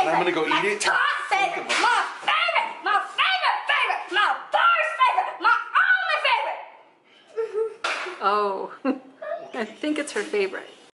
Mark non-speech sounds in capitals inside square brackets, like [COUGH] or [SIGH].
favorite. I'm gonna go my eat it. top favorite. My favorite. My favorite favorite. My first favorite. My only favorite. [LAUGHS] Oh, [LAUGHS] I think it's her favorite.